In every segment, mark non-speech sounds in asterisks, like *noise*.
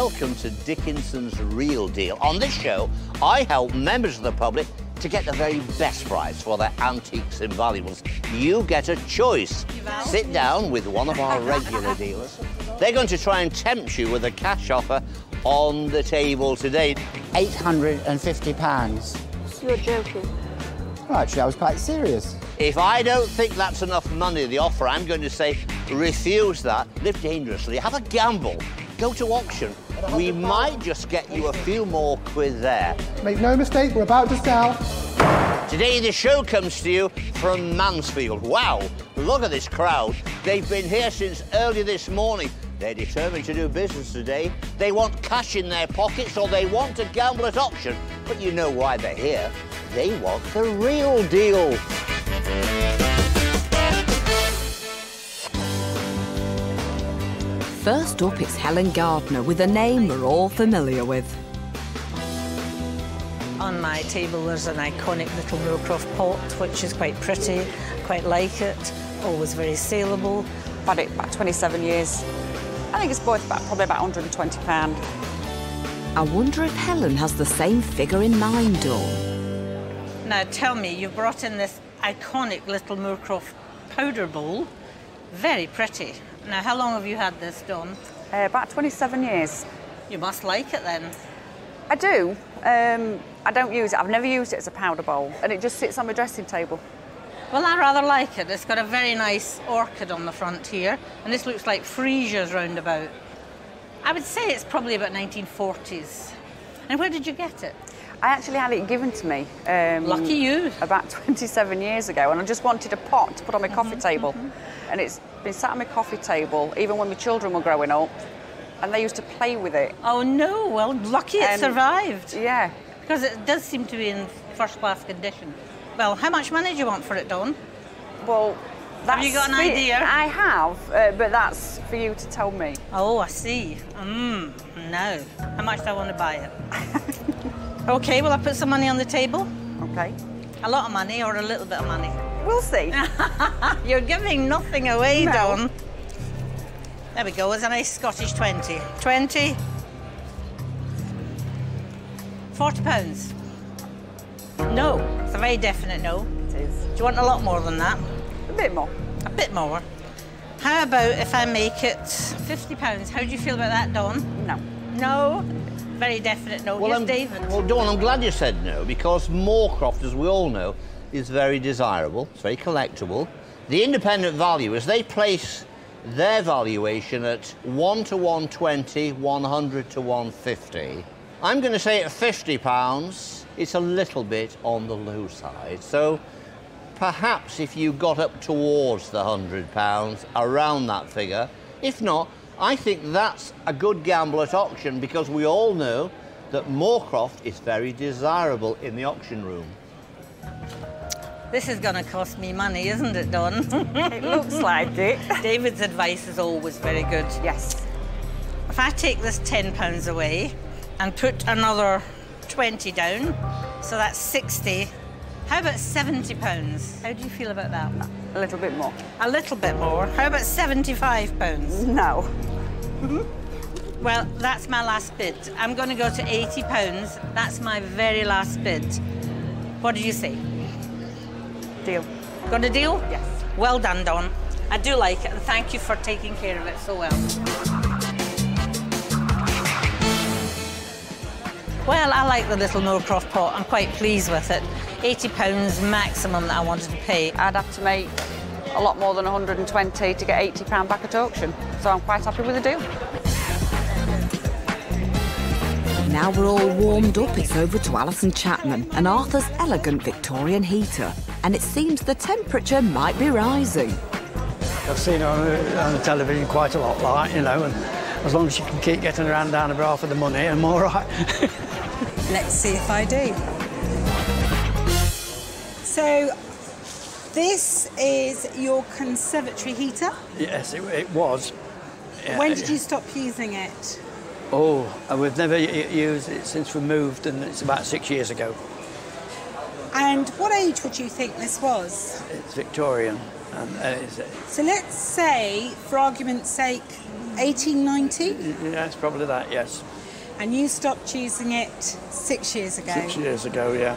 Welcome to Dickinson's Real Deal. On this show, I help members of the public to get the very best price for their antiques and valuables. You get a choice. Sit down with one of our regular dealers. They're going to try and tempt you with a cash offer on the table today. £850. You're joking. Well, actually, I was quite serious. If I don't think that's enough money, the offer, I'm going to say refuse that, live dangerously, have a gamble, go to auction. We might just get you a few more quid there. Make no mistake, we're about to sell. Today, the show comes to you from Mansfield. Wow, look at this crowd. They've been here since early this morning. They're determined to do business today. They want cash in their pockets or they want to gamble at auction. But you know why they're here. They want the real deal. First up, it's Helen Gardner with a name we're all familiar with. On my table there's an iconic little Moorcroft pot, which is quite pretty, quite like it, always very saleable. Had it about 27 years. I think it's worth about probably about 120 pound. I wonder if Helen has the same figure in mind, Dawn. Now tell me, you've brought in this iconic little Moorcroft powder bowl. Very pretty. Now, how long have you had this, done? Uh, about 27 years. You must like it then. I do. Um, I don't use it. I've never used it as a powder bowl, and it just sits on my dressing table. Well, I rather like it. It's got a very nice orchid on the front here, and this looks like freesias roundabout. I would say it's probably about 1940s. And where did you get it? I actually had it given to me. Um, Lucky you. About 27 years ago, and I just wanted a pot to put on my coffee table. And it's been sat on my coffee table even when my children were growing up, and they used to play with it. Oh no, well, lucky it survived. Yeah. Because it does seem to be in first class condition. Well, how much money do you want for it, Dawn? Well, that's you got an idea? I have, uh, but that's for you to tell me. Oh, I see. Mmm, no. How much do I want to buy it? *laughs* okay, well, I put some money on the table. Okay. A lot of money or a little bit of money? We'll see. *laughs* You're giving nothing away, No. Dawn. There we go, it's a nice Scottish 20. 20. 40 pounds. No, it's a very definite no. it is. Do you want a lot more than that? A bit more. A bit more. How about if I make it 50 pounds? How do you feel about that, Dawn? No. No? Very definite no. Here's I'm, David. Well, Dawn, I'm glad you said no because Moorcroft, as we all know, is very desirable. It's very collectible. The independent valuers, they place their valuation at 1 to 120, 100 to 150. I'm going to say at 50 pounds, it's a little bit on the low side. So perhaps if you got up towards the 100 pounds, around that figure. If not, I think that's a good gamble at auction because we all know that Moorcroft is very desirable in the auction room. This is going to cost me money, isn't it, Dawn? *laughs* It looks like it. *laughs* David's advice is always very good. Yes. If I take this £10 away and put another 20 down, so that's 60, how about £70? How do you feel about that? A little bit more. A little bit more. How about £75? No. Well, that's my last bid. I'm going to go to £80. That's my very last bid. What do you say? Deal. Got a deal? Yes. Well done, Dawn. I do like it, and thank you for taking care of it so well. Well, I like the little Moorcroft pot. I'm quite pleased with it. £80 maximum that I wanted to pay. I'd have to make a lot more than 120 to get 80 pound back at auction. So I'm quite happy with the deal. Now we're all warmed up, it's over to Alison Chapman and Arthur's elegant Victorian heater. And it seems the temperature might be rising. I've seen her on the, on the television quite a lot, like, you know, and as long as you can keep getting around down about half of the money, I'm all right. *laughs* Let's see if I do. So, this is your conservatory heater. yes, it, it was. Yeah, When did you stop using it? Oh, and we've never used it since we moved, and it's about six years ago. And what age would you think this was? It's Victorian. And uh, it's, So let's say, for argument's sake, 1890, yeah, it's probably that, yes. and you stopped using it six years ago. Six years ago, yeah.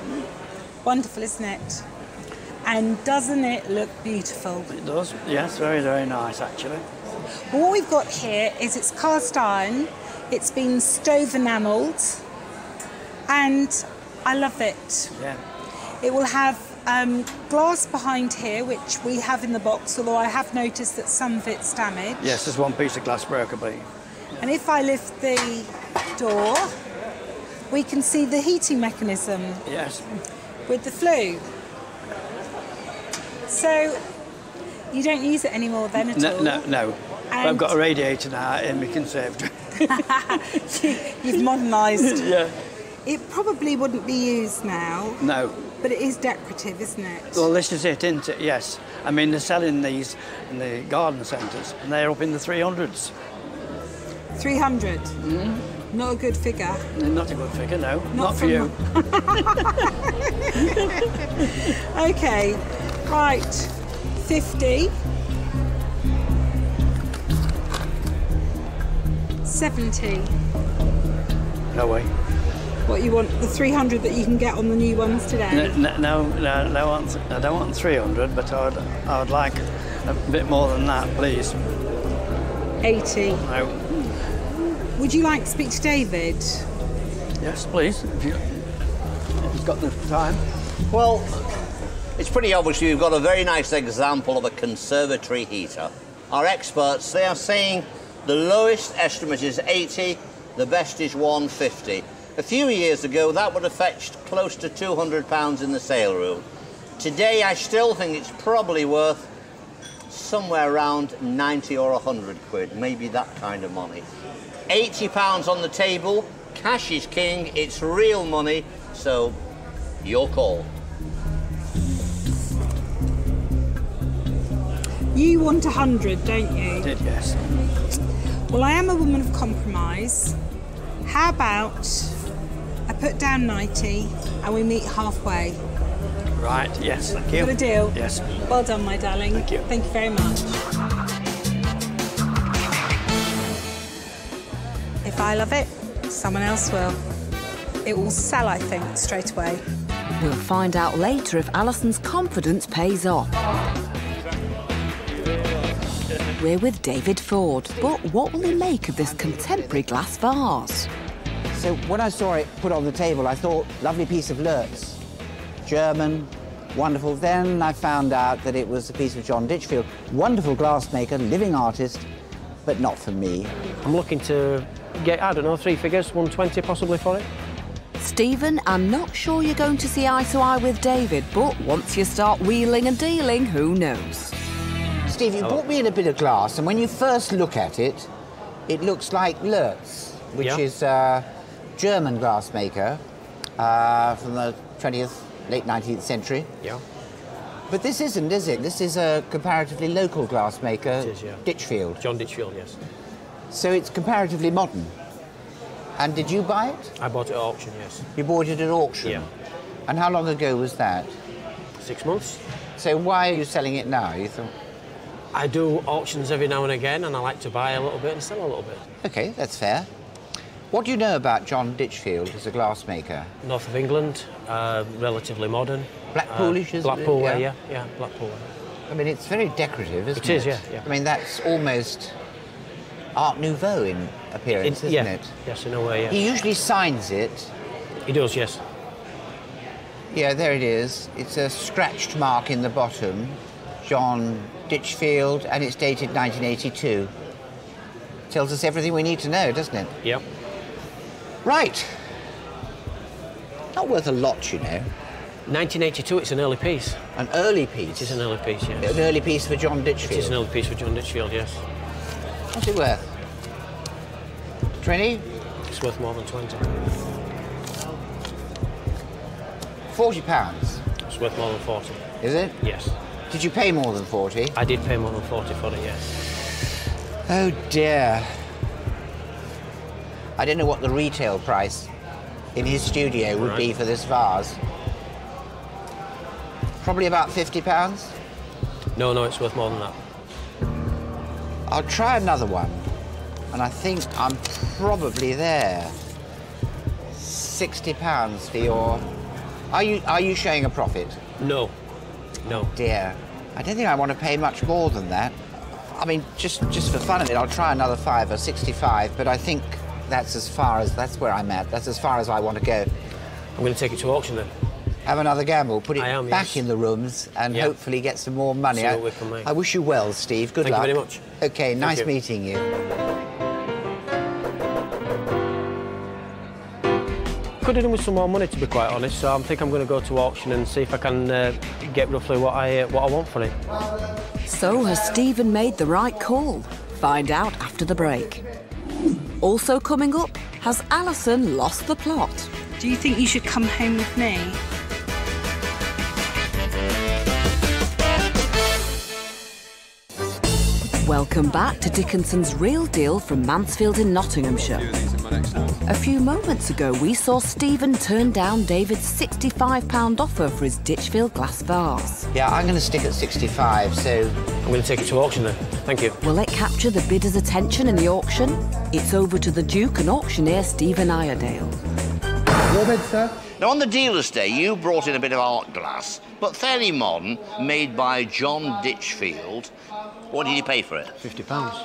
Wonderful, isn't it? And doesn't it look beautiful? It does. Yes, very, very nice, actually. Well, what we've got here is it's cast iron, it's been stove enamelled, and I love it. Yeah. It will have um, glass behind here, which we have in the box, although I have noticed that some of it's damaged. Yes, there's one piece of glass broken, but And if I lift the door, we can see the heating mechanism yes. with the flue. So you don't use it anymore then at No, all? no, no. I've got a radiator now in my conservatory. *laughs* You've modernised. *laughs* yeah. It probably wouldn't be used now, No. but it is decorative, isn't it? Well, this is it, isn't it? Yes. I mean, they're selling these in the garden centres, and they're up in the 300s. 300. Mm-hmm. Not a good figure. Not a good figure, no. Not, for you. *laughs* Okay, right. 50. 70. No way. What you want, the 300 that you can get on the new ones today? No, no, no, no, I want- I don't want 300, but I would, I would like a bit more than that, please. 80. No. Would you like to speak to David? Yes, please. If you, if you've got the time. Well, it's pretty obvious you've got a very nice example of a conservatory heater. Our experts, they are saying the lowest estimate is 80, the best is 150. A few years ago, that would have fetched close to 200 pounds in the sale room. Today, I still think it's probably worth somewhere around 90 or 100 quid, maybe that kind of money. 80 pounds on the table, cash is king, it's real money, so your call. You want 100, don't you? Did yes. Well, I am a woman of compromise. How about I put down 90 and we meet halfway? Right. Yes. Thank you. Got a deal? Yes. Well done, my darling. Thank you. Thank you very much. If I love it, someone else will. It will sell, I think, straight away. We'll find out later if Alison's confidence pays off. We're with David Ford, but what will he make of this contemporary glass vase? So when I saw it put on the table, I thought, lovely piece of Loetz. German, wonderful. Then I found out that it was a piece of John Ditchfield. Wonderful glassmaker, living artist, but not for me. I'm looking to get, I don't know, three figures, 120 possibly for it. Stephen, I'm not sure you're going to see eye to eye with David, but once you start wheeling and dealing, who knows? Steve, you brought me in a bit of glass, and when you first look at it, it looks like Loetz, which Yeah. is a German glassmaker uh, from the 20th, late 19th century. Yeah. But this isn't, is it? This is a comparatively local glassmaker, It is, yeah. Ditchfield. John Ditchfield, yes. So it's comparatively modern. And did you buy it? I bought it at auction, yes. You bought it at auction? Yeah. And how long ago was that? Six months. So why are you selling it now? You thought, I do auctions every now and again, and I like to buy a little bit and sell a little bit. okay, that's fair. What do you know about John Ditchfield as a glassmaker? North of England, uh, relatively modern. Blackpoolish, uh, is it? Blackpool Yeah. yeah, yeah, Blackpool. I mean, it's very decorative, isn't it? It is, yeah, yeah. I mean, that's almost Art Nouveau in appearance, isn't yeah. it? Yes, in a way, yeah. He usually signs it. He does, yes. Yeah, there it is. It's a scratched mark in the bottom. John Ditchfield, and it's dated 1982. Tells us everything we need to know, doesn't it? Yep. Right. Not worth a lot, you know. 1982, it's an early piece. An early piece. It is an early piece, yeah. An early piece for John Ditchfield? It is an early piece for John Ditchfield, yes. What's it worth? 20? It's worth more than 20. 40 pounds, It's worth more than 40. is it? Yes. Did you pay more than 40? I did pay more than 40 for it, yes. Oh dear. I don't know what the retail price in his studio would be for this vase. Probably about 50 pounds. No, no, it's worth more than that. I'll try another one. And I think I'm probably there. 60 pounds for your... Are you, are you showing a profit? No. No. Oh, dear, I don't think I want to pay much more than that. I mean, just, just for fun of it, I'll try another five or 65, but I think that's as far as, that's where I'm at. That's as far as I want to go. I'm going to take it to auction then. Have another gamble, put it am, back yes. in the rooms and Yeah. hopefully get some more money. I, we can make. I wish you well, Steve. Good luck. Thank you very much. Okay, nice you. meeting you. Could have done with some more money, to be quite honest. So I think I'm going to go to auction and see if I can uh, get roughly what I uh, what I want for it. So has Stephen made the right call? Find out after the break. Also coming up, has Alison lost the plot? Do you think you should come home with me? Welcome back to Dickinson's Real Deal from Mansfield in Nottinghamshire. A few moments ago, we saw Stephen turn down David's £65 offer for his Ditchfield glass vase. Yeah, I'm going to stick at 65, so I'm going to take it to auction then. Thank you. Will it capture the bidder's attention in the auction? It's over to the Duke and auctioneer Stephen Iredale. Your bid, sir. Now, on the dealer's day, you brought in a bit of art glass, but fairly modern, made by John Ditchfield. What did you pay for it? Fifty pounds.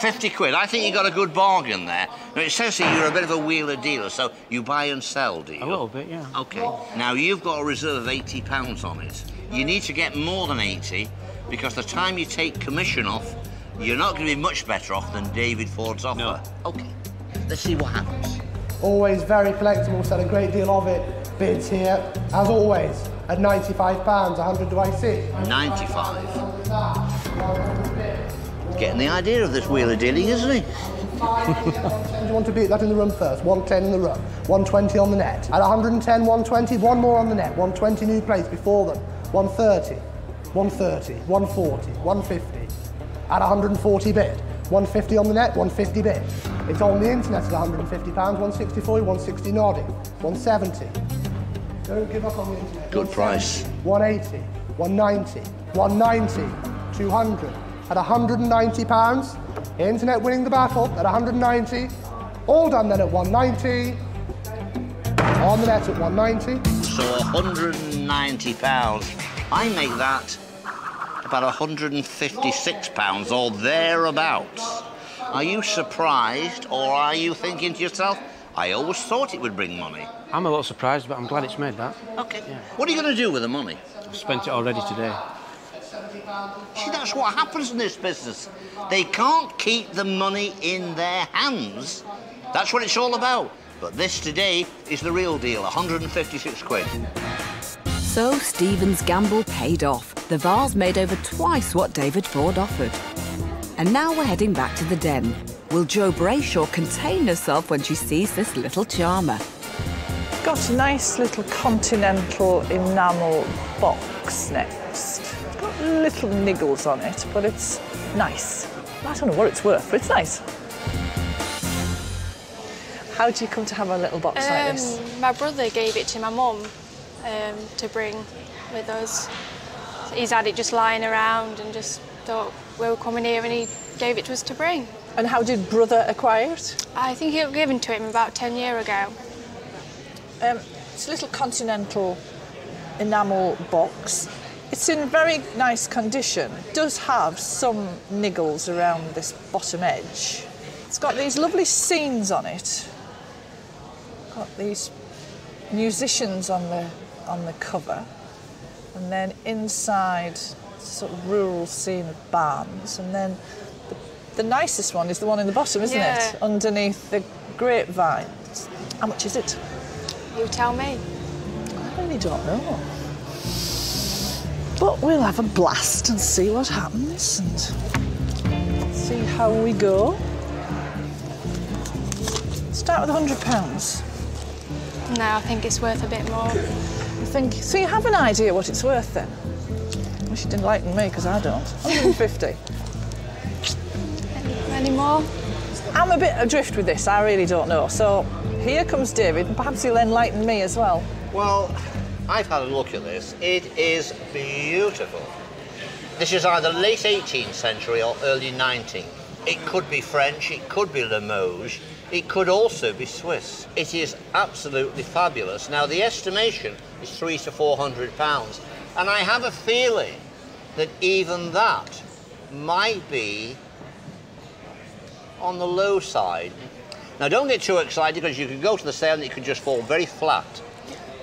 50 quid. I think you got a good bargain there. Now, it says here you're a bit of a wheeler dealer, so you buy and sell, do you? A little bit, yeah. Okay. Now, you've got a reserve of 80 pounds on it. You need to get more than 80 because the time you take commission off, you're not going to be much better off than David Ford's offer. No. Okay. Let's see what happens. Always very flexible, said a great deal of it. Bids here, as always, at £95. 100 do I see? 95. Getting the idea of this wheeler dealing, isn't he? *laughs* Do you want to beat that in the room first? 110 in the room, 120 on the net. At 110, 120, one more on the net. 120 new plates before them. 130, 130, 140, 150. At 140 bid. 150 on the net, 150 bid. It's on the internet at 150 pounds, 160 for you, 160 nodding, 170. Don't give up on the internet. Good price. 180, 190, 190, 200. At 190 pounds, internet winning the battle at 190. All done then at 190. On the net at 190. So 190 pounds. I make that about 156 pounds or thereabouts. Are you surprised or are you thinking to yourself, I always thought it would bring money? I'm a little surprised, but I'm glad it's made that. Okay. What are you going to do with the money? I've spent it already today. See, that's what happens in this business. They can't keep the money in their hands. That's what it's all about. But this today is the real deal, 156 quid. So Stephen's gamble paid off. The vase made over twice what David Ford offered. And now we're heading back to the den. Will Joe Brayshaw contain herself when she sees this little charmer? Got a nice little continental enamel box next. Little niggles on it, but it's nice. I don't know what it's worth, but it's nice. How do you come to have a little box like this? Um, my brother gave it to my mum um, to bring with us. He's had it just lying around and just thought we were coming here and he gave it to us to bring. And how did brother acquire it? I think it was given to him about 10 years ago. Um, it's a little continental enamel box. It's in very nice condition. It does have some niggles around this bottom edge. It's got these lovely scenes on it. Got these musicians on the on the cover, and then inside sort of rural scene of barns, and then the, the nicest one is the one in the bottom, isn't Yeah. it? Underneath the grapevines. How much is it? You tell me. I really don't know. But we'll have a blast and see what happens and see how we go. Start with £100. No, I think it's worth a bit more. I think, so you have an idea what it's worth then? Wish you'd enlighten me because I don't. 150. Any more? I'm a bit adrift with this, I really don't know. So here comes David, and perhaps he'll enlighten me as well. Well, I've had a look at this. It is beautiful. This is either late 18th century or early 19th. It could be French, it could be Limoges, it could also be Swiss. It is absolutely fabulous. Now, the estimation is three to four hundred pounds, and I have a feeling that even that might be on the low side. Now, don't get too excited because you could go to the sale and it could just fall very flat.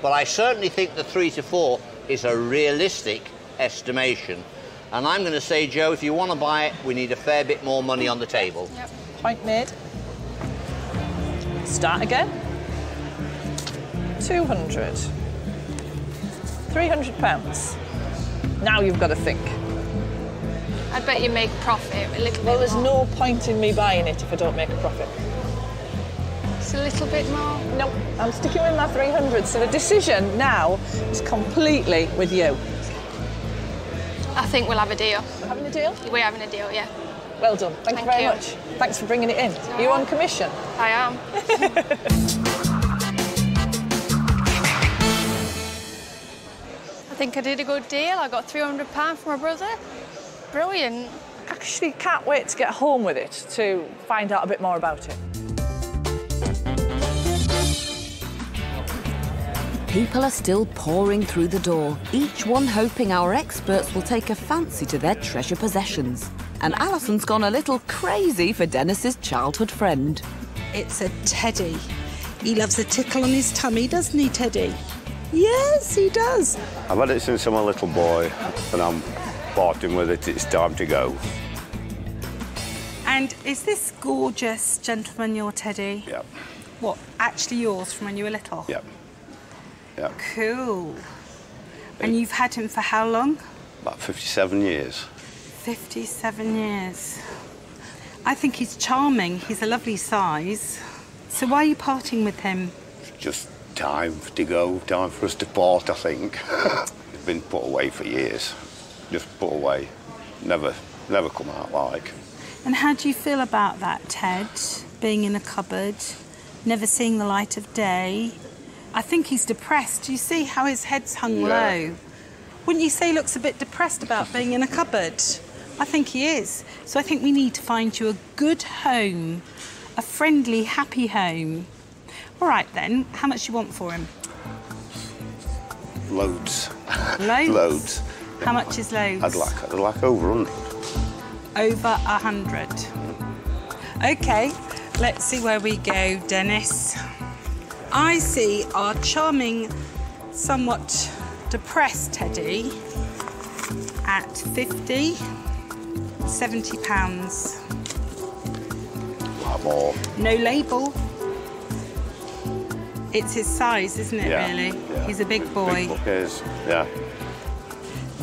But I certainly think the three to four is a realistic estimation. And I'm going to say, Joe, if you want to buy it, we need a fair bit more money on the table. Yep. Point made. Start again. 200. 300 pounds. Now you've got to think. I bet you make profit a little Well, bit there's more. no point in me buying it if I don't make a profit. A little bit more. No, I'm sticking with my 300. So the decision now is completely with you. I think we'll have a deal. Having a deal? We're having a deal, yeah. Well done. Thank, you very you. much. Thanks for bringing it in. Are you on commission? I am. *laughs* I think I did a good deal. I got £300 for my brother. Brilliant. Actually, can't wait to get home with it to find out a bit more about it. People are still pouring through the door, each one hoping our experts will take a fancy to their treasure possessions. And Alison's gone a little crazy for Dennis's childhood friend. It's a teddy. He loves a tickle on his tummy, doesn't he, Teddy? Yes, he does. I've had it since I'm a little boy, and I'm parting with it. It's time to go. And is this gorgeous gentleman your teddy? Yep, What, actually yours from when you were little? yep, yep. Cool. And you've had him for how long? About 57 years. 57 years. I think he's charming. He's a lovely size. So why are you parting with him? Just time to go, time for us to part, I think. *laughs* it's been put away for years. Just put away. Never, never come out like. And how do you feel about that, Ted? Being in a cupboard, never seeing the light of day. I think he's depressed. Do you see how his head's hung Yeah. low? Wouldn't you say he looks a bit depressed about being in a cupboard? I think he is. So I think we need to find you a good home, a friendly, happy home. All right then, how much do you want for him? Loads. Loads? Loads. How much is loads? I'd like, I'd like over 100. Over a hundred. Mm. Okay, let's see where we go, Dennis. I see our charming, somewhat depressed Teddy at 50, 70 pounds. More. No label. It's his size, isn't it, yeah, really? yeah. He's a big boy. Big book is, yeah.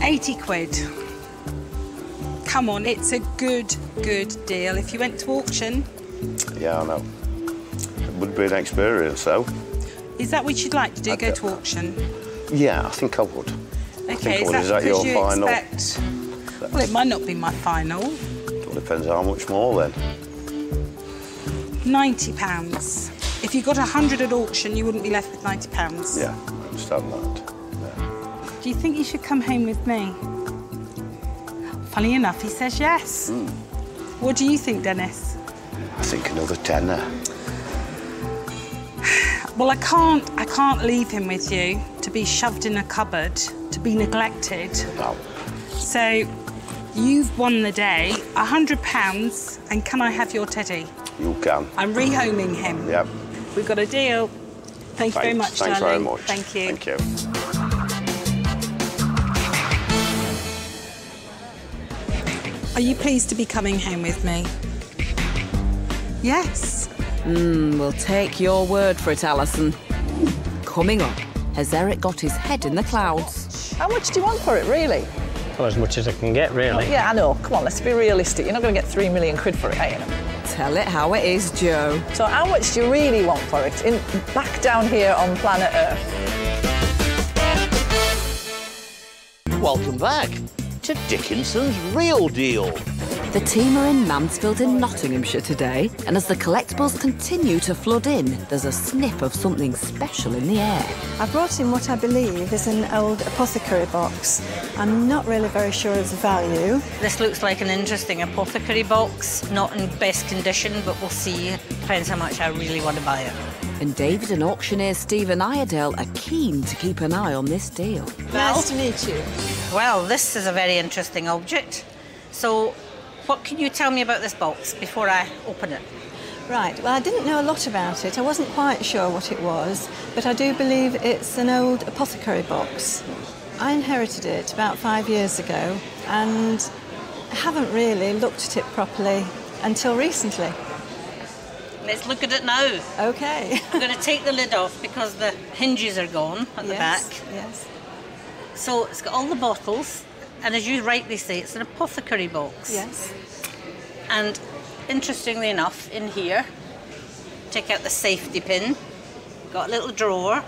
80 quid. Come on, it's a good, good deal. If you went to auction, Yeah, I know. Would be an experience, though. is that what you'd like to do? I'd Go to auction? Yeah, I think I would. Okay, I is that Is that your you final? expect? Well, it might not be my final. Well, depends how much more then. Ninety pounds. If you got a hundred at auction, you wouldn't be left with ninety pounds. Yeah, I understand that. Do you think you should come home with me? Funny enough, he says yes. Hmm. What do you think, Dennis? I think another tenner. Well, I can't. I can't leave him with you to be shoved in a cupboard, to be neglected. No. So, you've won the day. A hundred pounds, and can I have your teddy? You can. I'm rehoming him. Yep. We've got a deal. Thank you very Thanks. much, Thanks darling. very much. Thank you. Thank you. Are you pleased to be coming home with me? Yes. Hmm, we'll take your word for it, Alison. Coming up, has Eric got his head in the clouds? How much do you want for it, really? Well, as much as I can get, really. Yeah, I know. Come on, let's be realistic. You're not going to get three million quid for it, are you? Tell it how it is, Joe. So how much do you really want for it? In back down here on planet Earth. Welcome back to Dickinson's Real Deal. The team are in Mansfield in Nottinghamshire today, and as the collectibles continue to flood in, there's a snip of something special in the air. I brought in what I believe is an old apothecary box. I'm not really very sure of the value. This looks like an interesting apothecary box, not in best condition, but we'll see. Depends how much I really want to buy it. And David and auctioneer Stephen Iredale are keen to keep an eye on this deal. Nice to meet you. Well, this is a very interesting object. So, what can you tell me about this box before I open it? Right, well, I didn't know a lot about it. I wasn't quite sure what it was, but I do believe it's an old apothecary box. I inherited it about five years ago and haven't really looked at it properly until recently. Let's look at it now. Okay. *laughs* I'm going to take the lid off because the hinges are gone at the Yes, back. Yes. So it's got all the bottles, and as you rightly say, it's an apothecary box. Yes. And interestingly enough, in here, take out the safety pin, got a little drawer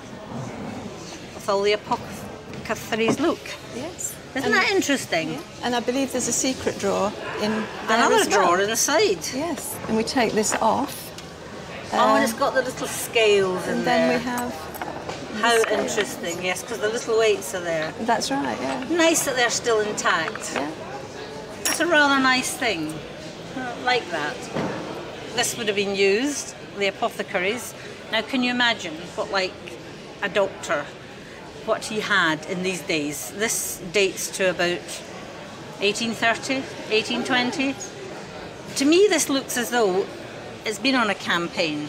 with all the apothecaries. Look, Yes. isn't And- that interesting? And I believe there's a secret drawer in there Another as well. drawer inside. Yes. And we take this off. oh, and uh, it's got the little scales in and then we have. How interesting, yes, because the little weights are there. That's right. Yeah. Nice that they're still intact. Yeah. That's a rather nice thing. I like that. This would have been used, the apothecaries. Now, can you imagine what, like, a doctor, what he had in these days? This dates to about 1830, 1820. To me, this looks as though it's been on a campaign.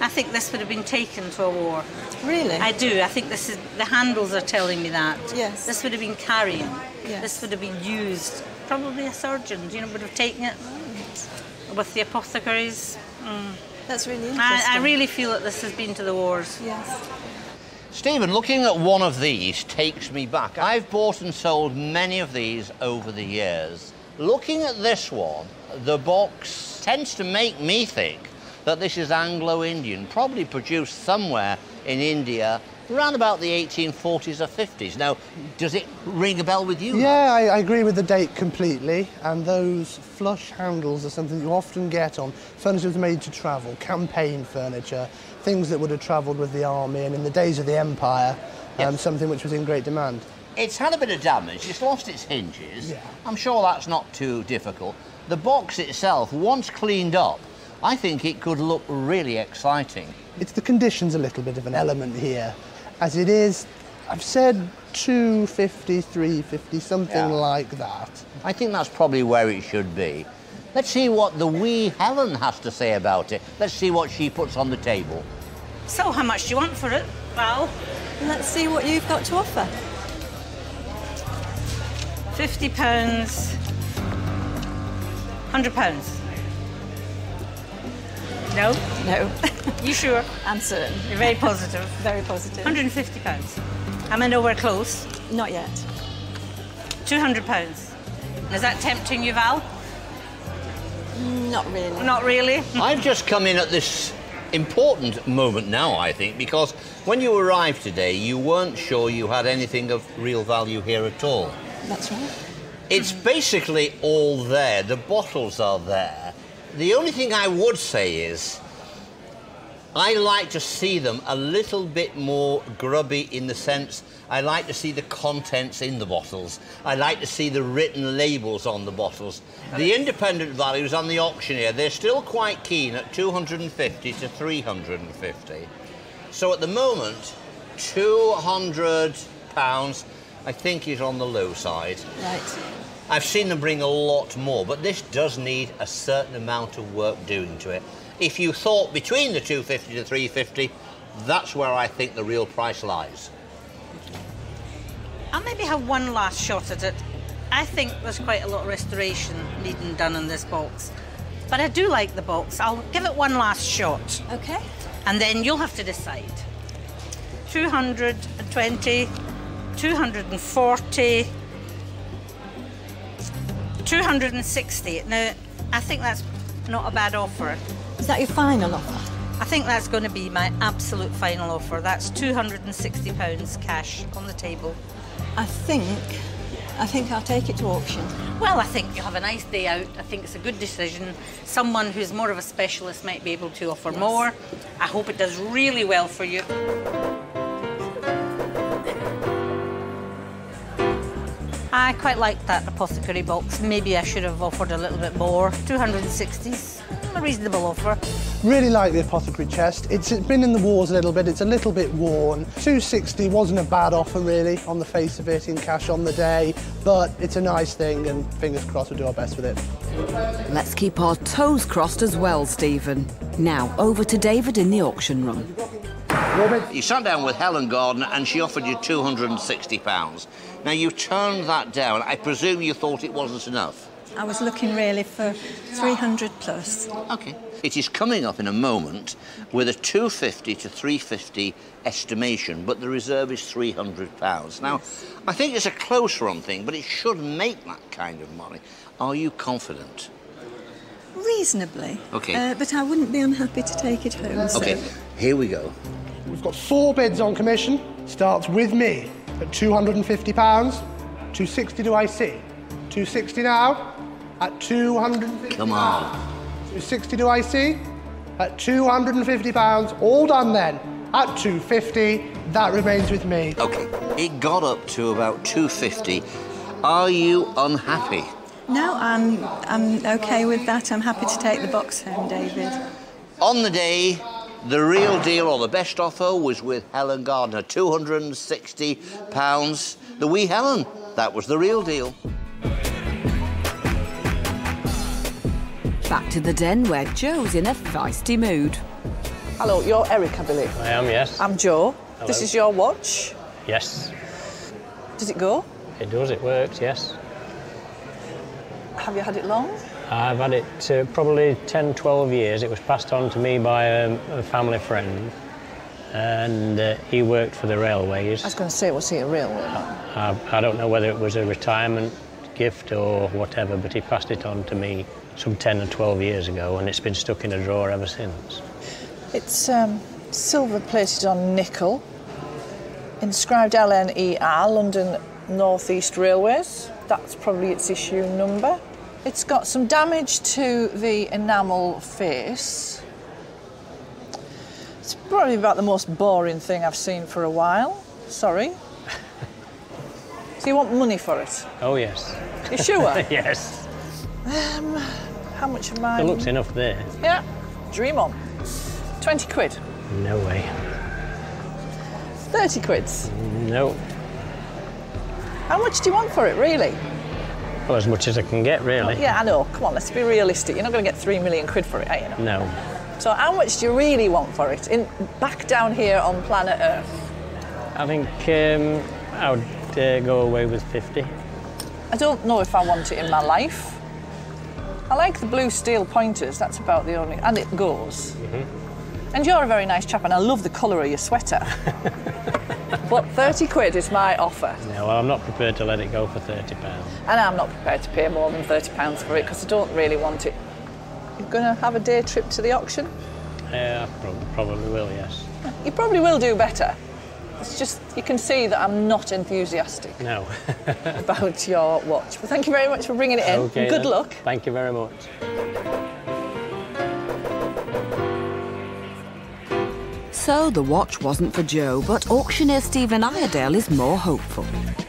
I think this would have been taken to a war. Really? I do. I think this is the handles are telling me that. Yes. This would have been carrying. Yes. This would have been used. Probably a surgeon, you know, would have taken it with the apothecaries. Mm. That's really interesting. I, I really feel that this has been to the wars. Yes. Stephen, looking at one of these takes me back. I've bought and sold many of these over the years. Looking at this one, the box tends to make me think that this is Anglo-Indian, probably produced somewhere in India around about the 1840s or 50s. Now, does it ring a bell with you? Yeah, I, I agree with the date completely. And those flush handles are something you often get on furniture that's made to travel, campaign furniture, things that would have travelled with the army, and in the days of the Empire, um, something which was in great demand. It's had a bit of damage. It's lost its hinges. Yeah. I'm sure that's not too difficult. The box itself, once cleaned up, I think it could look really exciting. It's the conditions a little bit of an element here. As it is, I've said 250, 350, something yeah. like that. I think that's probably where it should be. Let's see what the wee Helen has to say about it. Let's see what she puts on the table. So, how much do you want for it, Val? Let's see what you've got to offer. £50, £100. No. No. You sure? I'm certain. You're very positive. Very positive. 150 pounds. Am I nowhere close? Not yet. 200 pounds. Is that tempting you, Val? Not really. Not really. I've just come in at this important moment now, I think, because when you arrived today, you weren't sure you had anything of real value here at all. That's right. It's basically all there. The bottles are there. The only thing I would say is I like to see them a little bit more grubby in the sense I like to see the contents in the bottles. I like to see the written labels on the bottles. The independent values on the auctioneer, they're still quite keen at 250 to 350. So at the moment, 200 pounds I think is on the low side. Right. I've seen them bring a lot more, but this does need a certain amount of work doing to it. If you thought between the 250 to 350, that's where I think the real price lies. I'll maybe have one last shot at it. I think there's quite a lot of restoration needing done in this box. But I do like the box. I'll give it one last shot. Okay. And then you'll have to decide. 220, 240, 260. Now, I think that's not a bad offer. Is that your final offer? I think that's going to be my absolute final offer. That's £260 cash on the table. I think I think I'll take it to auction. Well, I think you'll have a nice day out. I think it's a good decision. Someone who's more of a specialist might be able to offer more. I hope it does really well for you. I quite like that apothecary box. Maybe I should have offered a little bit more. 260s, a reasonable offer. Really like the apothecary chest. It's been in the wars a little bit. It's a little bit worn. 260 wasn't a bad offer really on the face of it in cash on the day, but it's a nice thing and fingers crossed we'll do our best with it. Let's keep our toes crossed as well, Stephen. Now, over to David in the auction room. You sat down with Helen Gardner and she offered you £260. Now, you turned that down. I presume you thought it wasn't enough. I was looking really for 300 plus. OK. It is coming up in a moment with a 250 to 350 estimation, but the reserve is £300. Now, I think it's a close run thing, but it should make that kind of money. Are you confident? Reasonably. OK. Uh, but I wouldn't be unhappy to take it home. so- OK, here we go. We've got four bids on commission. Starts with me at £250. 260 do I see? 260 now at 250 Come on. 260 do I see? At 250 pounds, all done then. At 250, that remains with me. OK, it got up to about 250. Are you unhappy? No, I'm, I'm okay with that. I'm happy to take the box home, David. On the day, the real deal or the best offer was with Helen Gardner, £260. The wee Helen, that was the real deal. Back to the den where Joe's in a feisty mood. Hello, you're Eric, I believe. I am, yes. I'm Joe. Hello. This is your watch. Yes, Does it go? it does, it works, yes. Have you had it long? I've had it uh, probably 10, 12 years. It was passed on to me by um, a family friend, and uh, he worked for the railways. I was going to say, was he a railway? I, I don't know whether it was a retirement gift or whatever, but he passed it on to me some 10 or 12 years ago, and it's been stuck in a drawer ever since. It's um, silver plated on nickel, inscribed LNER, London North East Railways. That's probably its issue number. It's got some damage to the enamel face. It's probably about the most boring thing I've seen for a while. Sorry. *laughs* so you want money for it? Oh, yes. You sure? *laughs* yes. Um, how much am I? It looks enough there. Yeah, dream on. 20 quid. No way. 30 quids. No. How much do you want for it, really? Well, as much as I can get, really. Yeah, I know. Come on, let's be realistic. You're not going to get three million quid for it, are you? No. So, how much do you really want for it? In back down here on planet Earth. I think um, I would uh, go away with 50. I don't know if I want it in my life. I like the blue steel pointers. That's about the only, and it goes. And you're a very nice chap, and I love the colour of your sweater. *laughs* but 30 quid is my offer, No, well, I'm not prepared to let it go for 30 pounds. and I'm not prepared to pay more than 30 pounds for it because I don't really want it. You're going to have a day trip to the auction? Yeah, I prob- probably will, yes. You probably will do better. It's just you can see that I'm not enthusiastic No. *laughs* about your watch. But thank you very much for bringing it in. okay. Good then. luck. Thank you very much. So the watch wasn't for Joe, but auctioneer Stephen Iredale is more hopeful.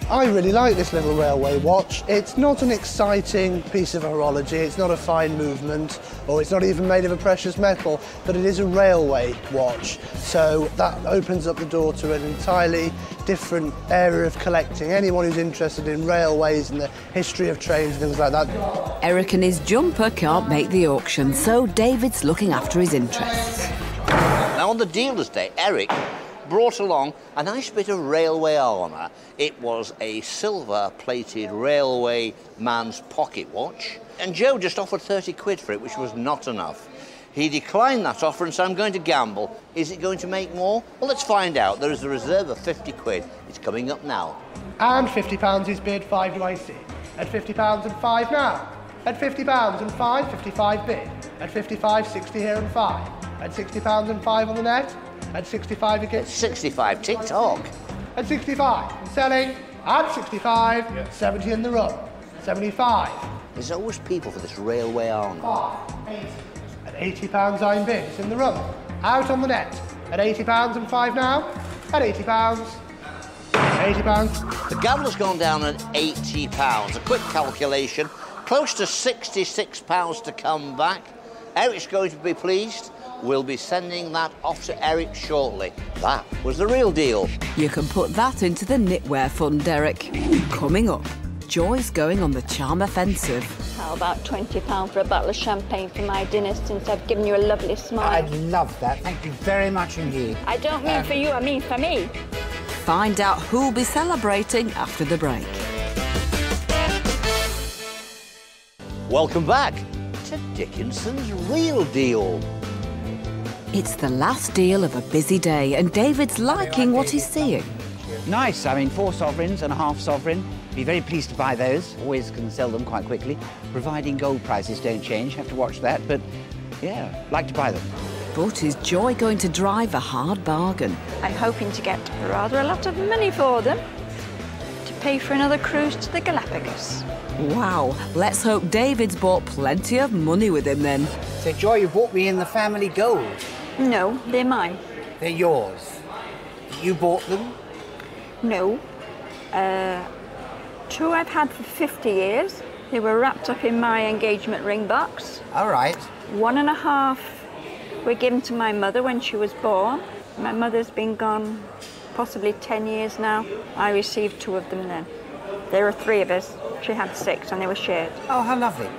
I really like this little railway watch. It's not an exciting piece of horology, it's not a fine movement, or it's not even made of a precious metal, but it is a railway watch. So that opens up the door to an entirely different area of collecting. Anyone who's interested in railways and the history of trains and things like that. Eric and his jumper can't make the auction, so David's looking after his interests. On the dealer's day, Eric brought along a nice bit of railwayana. It was a silver plated railway man's pocket watch, and Joe just offered 30 quid for it, which was not enough. He declined that offer and said, I'm going to gamble. Is it going to make more? Well, let's find out. There is a reserve of 50 quid. It's coming up now. And £50 is bid, five do I see. At £50 and five now. At £50 and five, 55 bid. At 55, 60 here and five. At £60 and five on the net. At 65 you get... 65, tick tock. At 65, I'm selling At 65, 70 in the room. 75. There's always people for this railwayana. At 80 pounds I'm bid. It's in the room. Out on the net. At 80 pounds and five now. At 80 pounds. 80 pounds. The gambler's gone down at 80 pounds. A quick calculation, close to 66 pounds to come back. Eric's going to be pleased. We'll be sending that off to Eric shortly. That was the real deal. You can put that into the knitwear fund, Derek. Coming up, Joy's going on the charm offensive. How about £20 for a bottle of champagne for my dinner since I've given you a lovely smile? I'd love that. Thank you very much indeed. I don't mean Um, for you, I mean for me. Find out who'll be celebrating after the break. Welcome back to Dickinson's Real Deal. It's the last deal of a busy day, and David's liking what he's seeing. Nice. I mean, four sovereigns and a half sovereign. Be very pleased to buy those. Always can sell them quite quickly, providing gold prices don't change. Have to watch that, but yeah, like to buy them. But is Joy going to drive a hard bargain? I'm hoping to get rather a lot of money for them to pay for another cruise to the Galapagos. Wow, let's hope David's bought plenty of money with him then. So, Joy, you bought me in the family gold. No, they're mine. They're yours. You bought them? No. Uh, two I've had for 50 years. They were wrapped up in my engagement ring box. All right. One and a half were given to my mother when she was born. My mother's been gone possibly 10 years now. I received two of them then. There were three of us. She had six and they were shared. Oh, how lovely.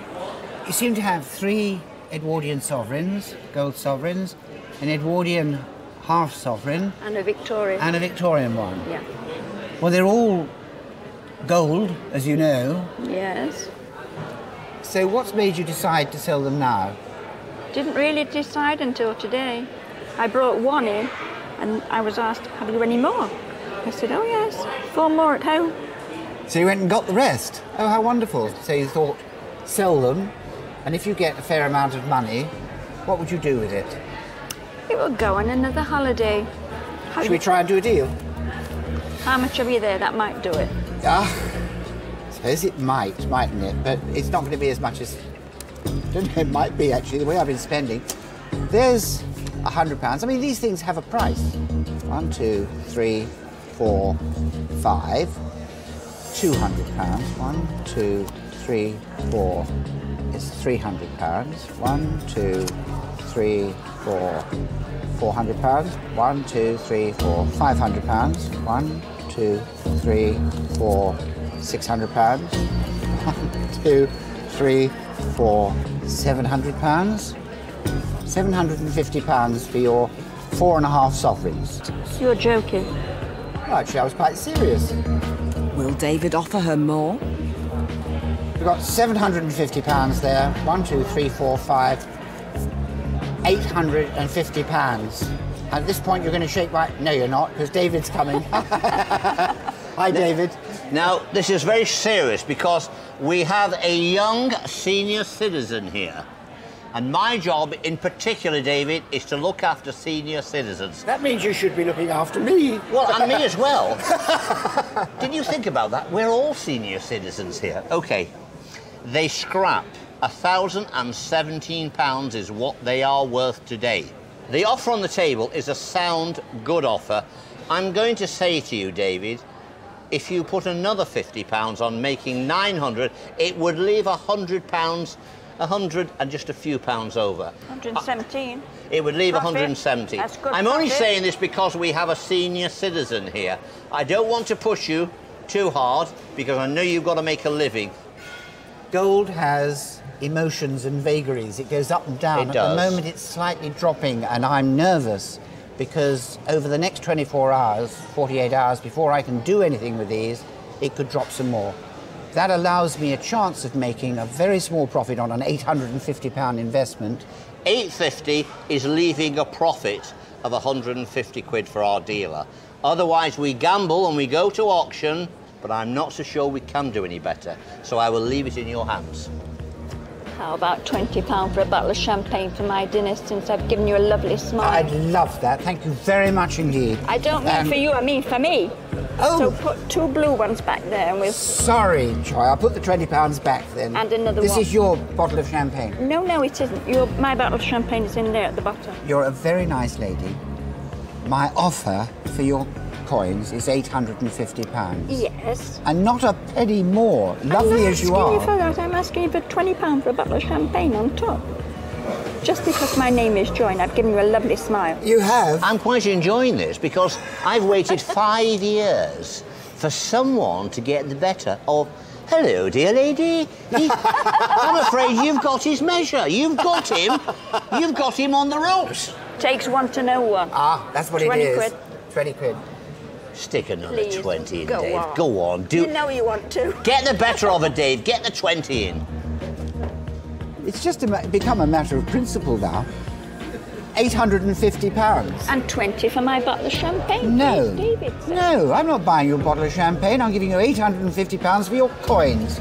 You seem to have three Edwardian sovereigns, gold sovereigns, an Edwardian half sovereign, And a Victoria. and a Victorian one. Yeah. Well, they're all gold, as you know. Yes. So, what's made you decide to sell them now? Didn't really decide until today. I brought one in and I was asked, Have you any more? I said, Oh, yes, four more at home. So, you went and got the rest. Oh, how wonderful. So, you thought, sell them, and if you get a fair amount of money, what would you do with it? It will go on another holiday. How, Should we try and do a deal? how much have you there? That might do it. Ah, I suppose it might, mightn't it? But it's not going to be as much as. I don't know, it might be actually, the way I've been spending. There's a hundred pounds. I mean, these things have a price. One, two, three, four, five. Two hundred pounds. One, two, three, four. It's three hundred pounds. One, two, three, four. Four hundred pounds. One, two, three, four. Five hundred pounds. One, two, three, four. Six hundred pounds. One, *laughs* two, three, four. Seven hundred pounds. Seven hundred and fifty pounds for your four and a half sovereigns. You're joking. Well, actually, I was quite serious. Will David offer her more? We've got seven hundred and fifty pounds there. One, two, three, four, five. Eight hundred and fifty pounds. At this point, you're going to shake my. No, you're not, because David's coming. *laughs* Hi, David. Now, this is very serious because we have a young senior citizen here. And my job in particular, David, is to look after senior citizens. That means you should be looking after me. Well, and me as *laughs* well. Did you think about that? We're all senior citizens here. Okay. They scrap. £1,017 is what they are worth today. The offer on the table is a sound, good offer. I'm going to say to you, David, if you put another £50 on making 900, it would leave £100, a 100 and just a few pounds over. 117. Uh, it would leave Profit. 170. That's good I'm only saying this because we have a senior citizen here. I don't want to push you too hard because I know you've got to make a living. Gold has emotions and vagaries. It goes up and down. It At the moment, it's slightly dropping, and I'm nervous because over the next 24 hours, 48 hours, before I can do anything with these, it could drop some more. That allows me a chance of making a very small profit on an 850 pound investment. 850 is leaving a profit of 150 quid for our dealer. Otherwise, we gamble and we go to auction, but I'm not so sure we can do any better. So I will leave it in your hands. How about £20 for a bottle of champagne for my dinner since I've given you a lovely smile? I'd love that. Thank you very much indeed. I don't mean Um, for you, I mean for me. Oh. So put two blue ones back there and we'll... Sorry, Joy. I'll put the £20 back then. And another this one. is your bottle of champagne. No, no, it isn't. Your, my bottle of champagne is in there at the bottom. You're a very nice lady. My offer for your coins is £850. Yes. And not a penny more, lovely I'm as you not asking are. you for that. I'm asking you for £20 for a bottle of champagne on top. Just because my name is Joy I've given you a lovely smile. You have? I'm quite enjoying this because I've waited *laughs* five years for someone to get the better of. Hello, dear lady. He- I'm afraid you've got his measure. You've got him. You've got him on the ropes. Takes one to know one. Ah, that's what 20 it is. quid. 20 quid. Stick another Please, 20 in, go Dave. on. Go on. Do You know you want to. Get the better of it, Dave. Get the 20 in. It's just a become a matter of principle now. £850. And 20 for my bottle of champagne. No. David. No, I'm not buying you a bottle of champagne. I'm giving you £850 for your coins.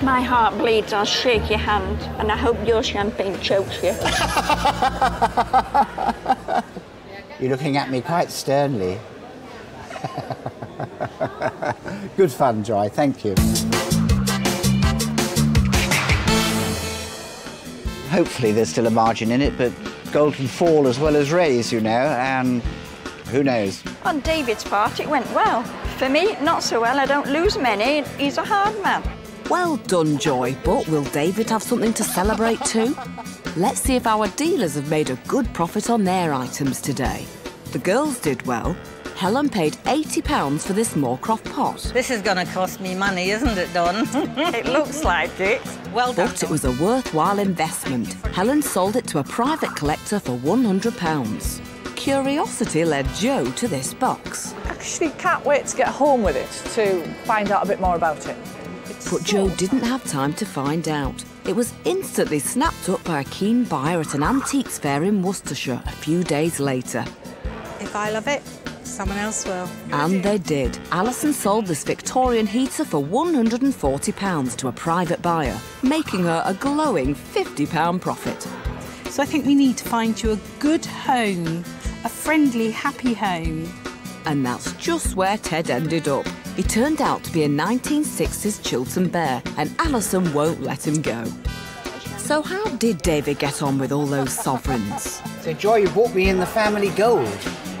My heart bleeds. I'll shake your hand, and I hope your champagne chokes you. *laughs* You're looking at me quite sternly. *laughs* Good fun, Joy. Thank you. Hopefully there's still a margin in it, but gold can fall as well as raise, you know, and who knows? On David's part, it went well. For me, not so well. I don't lose many. He's a hard man. Well done, Joy, but will David have something to celebrate too? Let's see if our dealers have made a good profit on their items today. The girls did well. Helen paid £80 for this Moorcroft pot. This is going to cost me money, isn't it, Don? *laughs* It looks like it. Well done. But it was a worthwhile investment. Helen sold it to a private collector for £100. Curiosity led Joe to this box. Actually, can't wait to get home with it to find out a bit more about it. But Joe didn't have time to find out. It was instantly snapped up by a keen buyer at an antiques fair in Worcestershire a few days later. If I love it, someone else will. And they did. Alison sold this Victorian heater for £140 to a private buyer, making her a glowing £50 profit. So I think we need to find you a good home, a friendly, happy home. And that's just where Ted ended up. He turned out to be a 1960s Chiltern Bear, and Alison won't let him go. So how did David get on with all those sovereigns? So, Joy, you bought me in the family gold.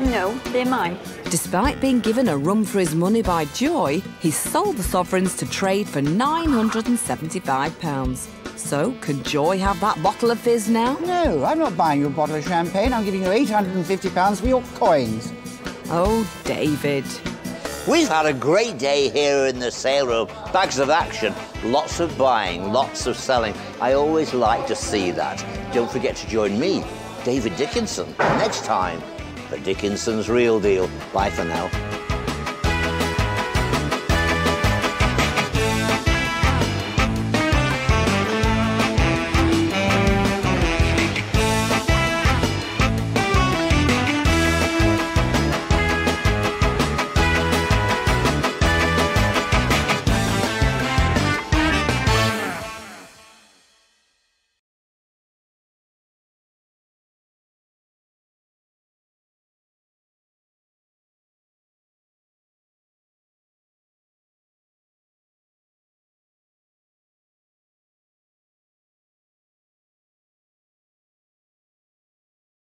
No, they're mine. Despite being given a run for his money by Joy, he sold the sovereigns to trade for £975. So, can Joy have that bottle of fizz now? No, I'm not buying you a bottle of champagne. I'm giving you £850 for your coins. Oh, David. We've had a great day here in the sale room. Bags of action, lots of buying, lots of selling. I always like to see that. Don't forget to join me, David Dickinson, next time for Dickinson's Real Deal. Bye for now.